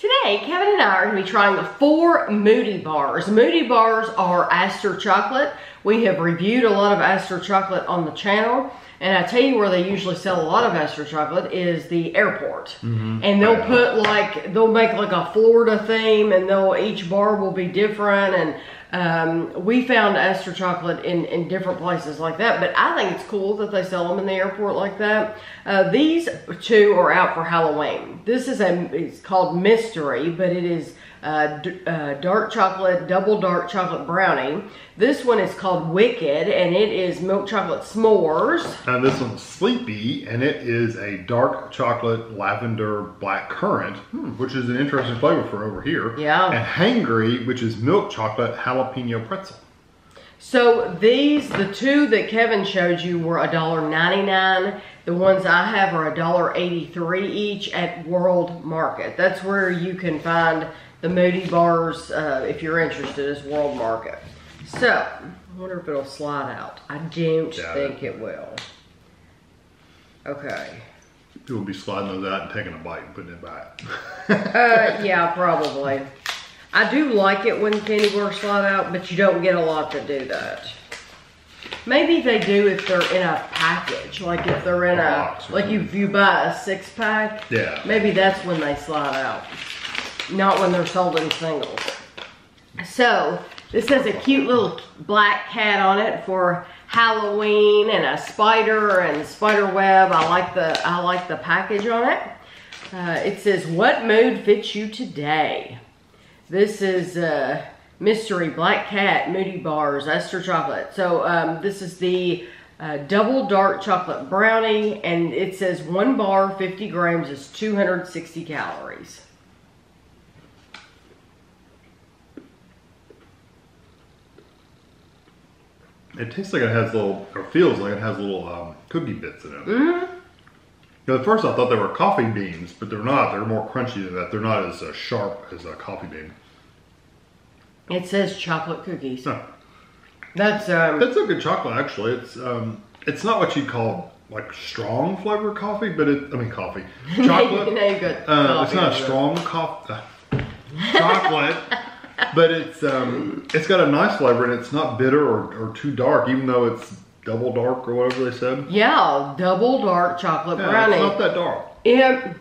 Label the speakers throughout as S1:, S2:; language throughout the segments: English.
S1: Today, Kevin and I are going to be trying the four Moodibars. Moody bars are Astor chocolate. We have reviewed a lot of Astor chocolate on the channel. And I tell you where they usually sell a lot of Astor chocolate is the airport. Mm-hmm. And they'll put like, they'll make like a Florida theme and they'll, each bar will be different. And um, we found Astor chocolate in, in different places like that. But I think it's cool that they sell them in the airport like that. Uh, these two are out for Halloween. This is a, it's called Mystery, but it is uh, uh, dark chocolate, double dark chocolate brownie. This one is called Wicked, and it is milk chocolate s'mores.
S2: And this one's Sleepy, and it is a dark chocolate lavender black currant, hmm, which is an interesting flavor for over here.
S1: Yeah.
S2: And Hangry, which is milk chocolate jalapeno pretzel.
S1: So these, the two that Kevin showed you were $1.99. The ones I have are $1.83 each at World Market. That's where you can find the Moodibars uh, if you're interested is World Market. So, I wonder if it'll slide out. I don't
S2: Doubt
S1: think it will. Okay.
S2: It will be sliding those out and taking a bite and putting it back.
S1: Uh, yeah, probably. I do like it when candy bars slide out, but you don't get a lot to do that. Maybe they do if they're in a package, like if they're in a,
S2: or
S1: like if you buy a six pack.
S2: Yeah.
S1: Maybe that's when they slide out, not when they're sold in singles. So this has a cute little black cat on it for Halloween and a spider and spider web. I like the I like the package on it. Uh, it says, "What mood fits you today?" This is uh, mystery black cat Moody bars Astor chocolate. So um, this is the uh, double dark chocolate brownie, and it says one bar, 50 grams, is 260 calories.
S2: It tastes like it has little, or feels like it has little um, cookie bits in it. Mm-hmm. at first I thought they were coffee beans, but they're not. They're more crunchy than that. They're not as uh, sharp as a coffee bean.
S1: It says chocolate cookies.
S2: Huh.
S1: That's um,
S2: That's a good chocolate, actually. It's um, it's not what you'd call like strong flavored coffee, but it. I mean, coffee, chocolate.
S1: no, you got
S2: Uh, it's not a strong coffee. chocolate, but it's um, it's got a nice flavor and it's not bitter or, or too dark, even though it's double dark or whatever they said.
S1: Yeah, double dark chocolate
S2: Yeah,
S1: brownie.
S2: it's not that dark.
S1: It,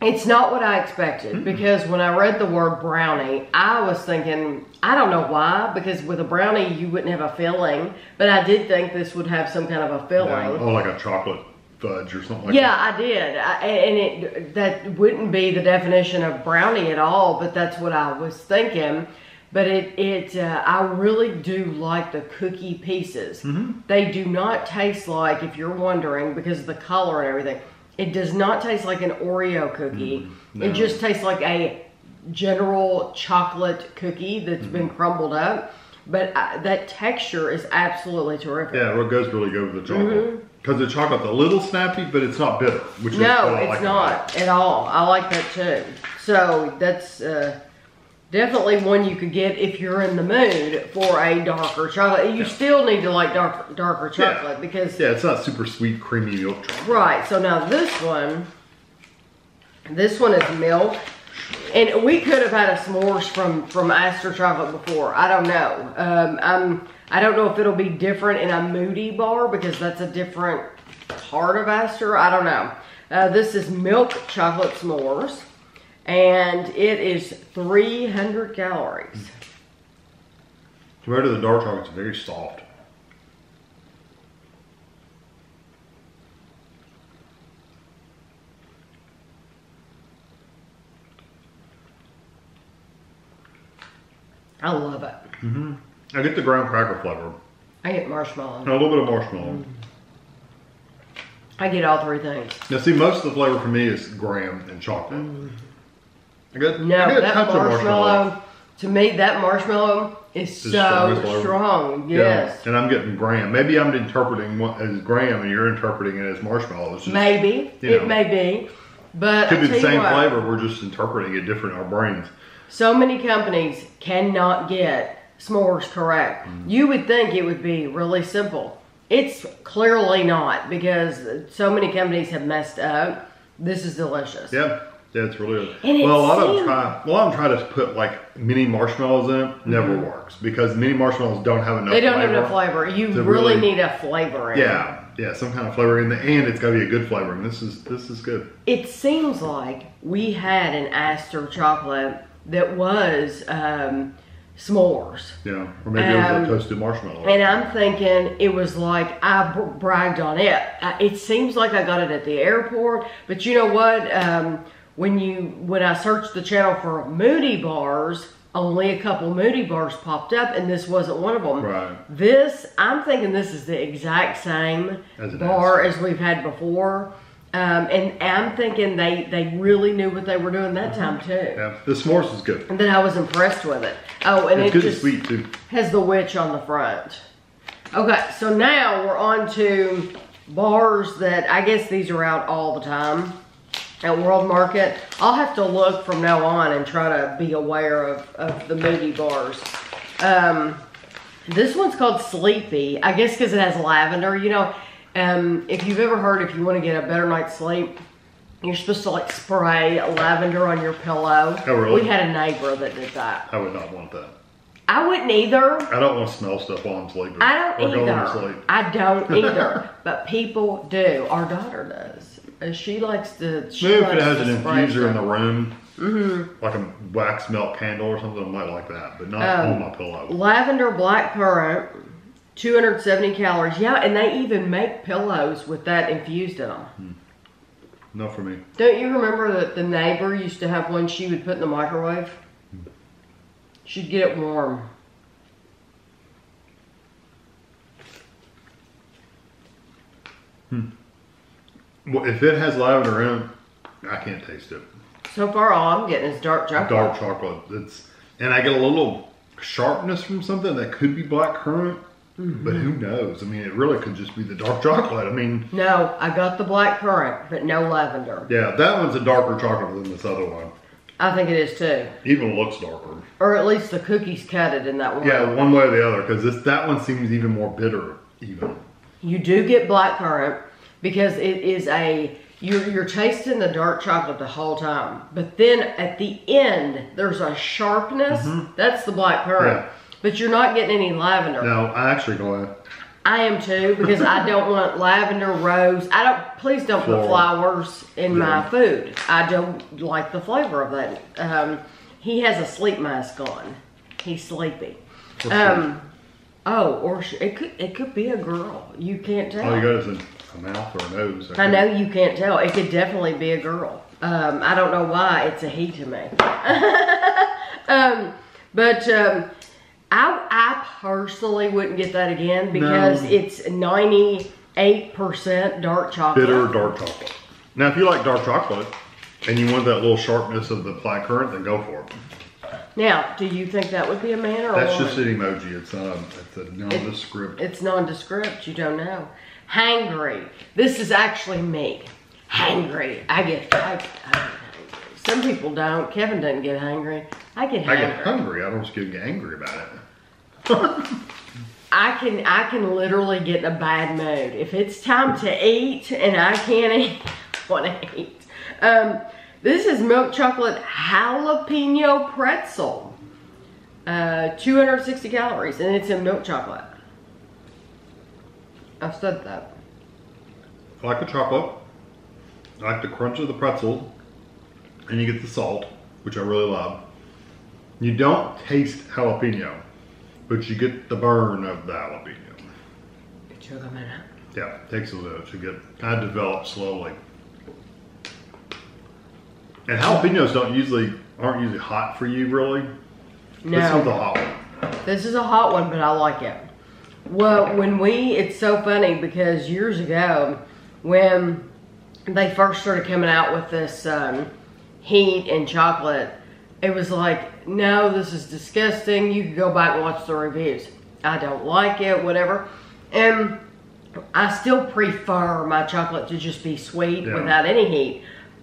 S1: it's not what I expected
S2: Hmm.
S1: because when I read the word brownie, I was thinking, I don't know why, because with a brownie you wouldn't have a filling, but I did think this would have some kind of a filling.
S2: Oh, like a chocolate fudge or something like
S1: Yeah,
S2: that.
S1: I did, I, and it that wouldn't be the definition of brownie at all, but that's what I was thinking. But it it uh, I really do like the cookie pieces. They do not taste like, if you're wondering, because of the color and everything, it does not taste like an Oreo cookie.
S2: no.
S1: It just tastes like a general chocolate cookie that's been crumbled up. But uh, that texture is absolutely terrific.
S2: Yeah, it goes really good with the chocolate. Because the chocolate's a little snappy, but it's not bitter, which is.
S1: No,
S2: like
S1: it's
S2: about
S1: not at all. I like that too. So that's uh, definitely one you could get if you're in the mood for a darker chocolate. You still need to like dark, darker
S2: Yeah.
S1: chocolate because.
S2: Yeah, it's not super sweet, creamy milk chocolate.
S1: right. So now this one, this one is milk, and we could have had a s'mores from from Astor chocolate before. I don't know. Um, I'm I don't know if it'll be different in a Moodibar because that's a different part of Astor. I don't know. Uh, this is milk chocolate s'mores, and it is 300 calories.
S2: Compared to the dark chocolate, it's very soft.
S1: I love it.
S2: I get the graham cracker flavor.
S1: I get marshmallow.
S2: And a little bit of marshmallow. Mm.
S1: I get all three things.
S2: Now, see, most of the flavor for me is graham and chocolate. Mm. I get,
S1: No,
S2: I get a
S1: that
S2: touch of
S1: marshmallow, to me, that marshmallow is
S2: the
S1: so strong.
S2: Yeah,
S1: Yes.
S2: and I'm getting graham. Maybe I'm interpreting what as graham, and you're interpreting it as marshmallow. Just,
S1: Maybe. It
S2: know.
S1: may be. But
S2: could be the same
S1: what,
S2: flavor. We're just interpreting it different in our brains.
S1: So many companies cannot get s'mores correct.
S2: Mm.
S1: You would think it would be really simple. It's clearly not because so many companies have messed up. This is delicious.
S2: Yeah, Yeah, it's really good.
S1: And it
S2: well, a lot of them
S1: seemed-
S2: try. A lot of them try to put like mini marshmallows in it. Never works because mini marshmallows don't have enough.
S1: Mm-hmm. They don't
S2: flavor.
S1: have enough flavor. You really,
S2: really-
S1: need a flavor it.
S2: Yeah, yeah, some kind of flavor in the and it's got to be a good flavor. And this is this is good.
S1: It seems like we had an Astor chocolate that was um, s'mores.
S2: Yeah, or maybe it
S1: Um,
S2: was a toasted marshmallow.
S1: And I'm thinking it was like I bragged on it. Uh, It seems like I got it at the airport, but you know what? Um, when you when I searched the channel for Moodibars, only a couple Moodibars popped up, and this wasn't one of them.
S2: Right.
S1: This I'm thinking this is the exact same
S2: As
S1: bar as we've had before. Um, and I'm thinking they, they really knew what they were doing that time too.
S2: yeah, the s'mores is good.
S1: And then I was impressed with it. Oh, and
S2: It's
S1: it just
S2: sweet too.
S1: has the witch on the front. Okay, so now we're on to bars that I guess these are out all the time at World Market. I'll have to look from now on and try to be aware of, of the Moodibars. Um, this one's called Sleepy, I guess because it has lavender. You know, um, if you've ever heard if you want to get a better night's sleep, you're supposed to like spray lavender on your pillow.
S2: Oh, really?
S1: We had a neighbor that did that.
S2: I would not want that.
S1: I wouldn't either.
S2: I don't want to smell stuff while I'm sleeping.
S1: I don't
S2: or going to
S1: either.
S2: sleep.
S1: I don't either. but people do. Our daughter does. Uh, She likes to. She
S2: Maybe if it has an infuser in the room,
S1: Mm-hmm.
S2: like a wax melt candle or something, I might like that, but not
S1: Um,
S2: on my pillow.
S1: Lavender black currant, 270 calories. Yeah, and they even make pillows with that infused in them.
S2: Not for me.
S1: Don't you remember that the neighbor used to have one she would put in the microwave? She'd get it warm. Hmm.
S2: Well, if it has lavender in it, I can't taste it.
S1: So far, all I'm getting is dark chocolate.
S2: Dark chocolate. It's and I get a little sharpness from something that could be black currant,
S1: Mm-hmm.
S2: but who knows? I mean, it really could just be the dark chocolate. I mean,
S1: No, I got the black currant, but no lavender.
S2: yeah, that one's a darker chocolate than this other one.
S1: I think it is too.
S2: Even looks darker.
S1: Or at least the cookies cut it in that one.
S2: Yeah, one way or the other, because this that one seems even more bitter. Even
S1: You do get black currant because it is a you're you're tasting the dark chocolate the whole time. But then at the end there's a sharpness. That's the black currant.
S2: Yeah.
S1: But you're not getting any lavender.
S2: no, I actually go ahead.
S1: I am too because I don't want lavender, rose. I don't. Please don't put flowers in my food. I don't like the flavor of that. Um, he has a sleep mask on. He's sleepy. Um, oh, or sh- it could it could be a girl. You can't tell.
S2: All you got is a, a mouth or a nose.
S1: I know you can't tell. It could definitely be a girl. Um, I don't know why it's a he to me. um, but um, I, I personally wouldn't get that again because
S2: No.
S1: it's ninety eight percent dark chocolate.
S2: Bitter dark chocolate. Now, if you like dark chocolate and you want that little sharpness of the black currant, then go for it.
S1: Now, do you think that would be a man or a
S2: That's
S1: woman?
S2: just an emoji. It's not. A, it's a nondescript.
S1: It's nondescript. You don't know. Hangry. This is actually me. Hangry. I get. I, I get hangry. Some people don't. Kevin doesn't get hangry. I get.
S2: I get hungry. I don't just get angry about it.
S1: I can I can literally get in a bad mood if it's time to eat and I can't eat. Want to eat? Um, this is milk chocolate jalapeno pretzel. Uh, 260 calories and it's in milk chocolate. I've said that.
S2: I like the chocolate. I like the crunch of the pretzel, and you get the salt, which I really love. You don't taste jalapeno, but you get the burn of the jalapeno.
S1: It took a minute.
S2: Yeah, it takes a little to get kind of develop slowly. And jalapenos don't usually aren't usually hot for you, really. No. This one's a hot one.
S1: this is a hot one, but I like it. Well, when we, it's so funny because years ago, when they first started coming out with this um, heat and chocolate, it was like, no, this is disgusting. You can go back and watch the reviews. I don't like it, whatever. And I still prefer my chocolate to just be sweet
S2: Yeah.
S1: without any heat.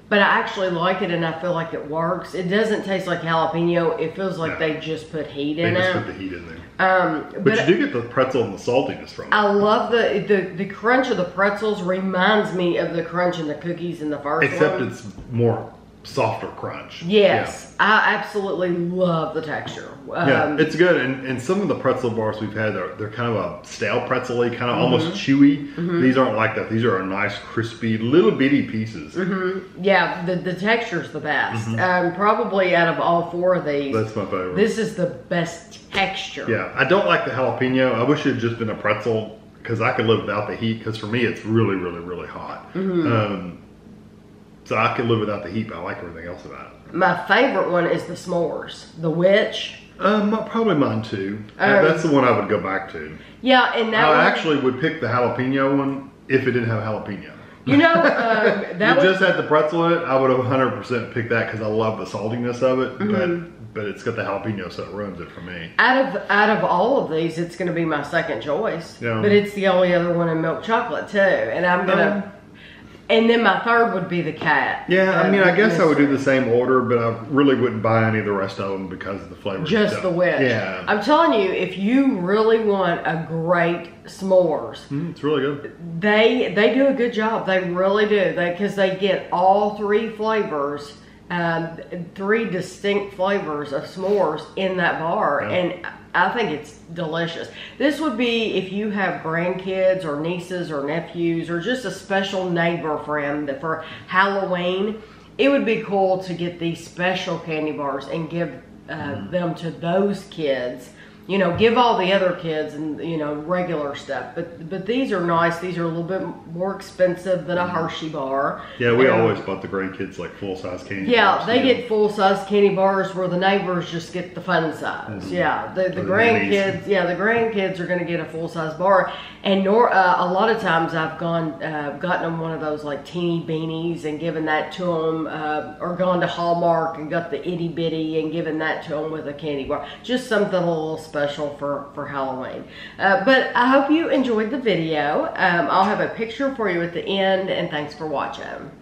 S1: But I actually like it and I feel like it works. It doesn't taste like jalapeno. It feels like
S2: No.
S1: they just put heat in it.
S2: They just
S1: it.
S2: put the heat in there.
S1: Um,
S2: But,
S1: but
S2: you do get the pretzel and the saltiness from it.
S1: I love the, the the crunch of the pretzels. Reminds me of the crunch in the cookies in the first
S2: Except
S1: one.
S2: it's more softer crunch.
S1: Yes, I absolutely love the texture.
S2: Yeah, yeah
S1: Um,
S2: it's good. And, and some of the pretzel bars we've had, they're, they're kind of a stale pretzel kind of
S1: Mm-hmm.
S2: almost chewy. These aren't like that. These are a nice, crispy, little bitty pieces.
S1: Mm-hmm. yeah, the, the texture's the best.
S2: Mm-hmm.
S1: Um, probably out of all four of these,
S2: That's my favorite.
S1: this is the best texture.
S2: Yeah, I don't like the jalapeno. I wish it had just been a pretzel because I could live without the heat. Because for me, it's really, really, really hot.
S1: Mm-hmm.
S2: Um, so I could live without the heat, but I like everything else about it.
S1: My favorite one is the s'mores, the witch.
S2: Um, probably mine too.
S1: Um,
S2: That's the one I would go back to.
S1: Yeah, and that
S2: I
S1: one,
S2: actually would pick the jalapeno one if it didn't have jalapeno.
S1: you know, um, that
S2: just had the pretzel in it, I would have 100% picked that because I love the saltiness of it.
S1: Mm-hmm.
S2: But but it's got the jalapeno, so it ruins it for me.
S1: out of out of all of these, it's going to be my second choice.
S2: Yeah.
S1: But it's the only other one in milk chocolate too, and I'm gonna. And then my third would be the cat.
S2: Yeah, I mean, I guess I would do the same order, but I really wouldn't buy any of the rest of them because of the flavor.
S1: Just
S2: stuff.
S1: the witch.
S2: Yeah,
S1: I'm telling you, if you really want a great s'mores,
S2: Mm, it's really good.
S1: they they do a good job. They really do. They because they get all three flavors, um, three distinct flavors of s'mores in that bar,
S2: Yeah.
S1: and I think it's delicious. This would be if you have grandkids or nieces or nephews or just a special neighbor friend that for Halloween. It would be cool to get these special candy bars and give uh,
S2: Mm-hmm.
S1: them to those kids you know, give all the other kids and you know regular stuff. But but these are nice. These are a little bit more expensive than a Hershey bar.
S2: Yeah, we always bought the grandkids like full size candy. Bars.
S1: Yeah,
S2: bars,
S1: they get full size candy bars where the neighbors just get the fun size. Yeah, the, the
S2: the
S1: grandkids. Yeah, the grandkids are going to get a full size bar. And nor uh, a lot of times I've gone uh, gotten them one of those like teeny beanies and given that to them, uh, or gone to Hallmark and got the itty bitty and given that to them with a candy bar. Just something a little special for for Halloween. Uh, but I hope you enjoyed the video. Um, I'll have a picture for you at the end, and thanks for watching.